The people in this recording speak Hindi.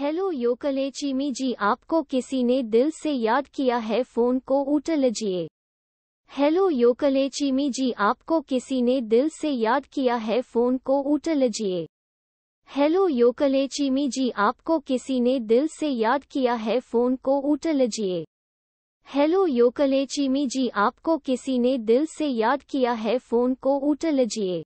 हेलो योकलेचीमी जी आपको किसी ने दिल से याद किया है? फ़ोन को उठ लीजिए। हेलो योकलेचीमी जी आपको किसी ने दिल से याद किया है? फ़ोन को उठ लीजिए। हेलो योकलेचीमी जी आपको किसी ने दिल से याद किया है? फ़ोन को उठ लीजिए। हेलो योकलेचीमी जी आपको किसी ने दिल से याद किया है? फ़ोन को उठ लीजिए।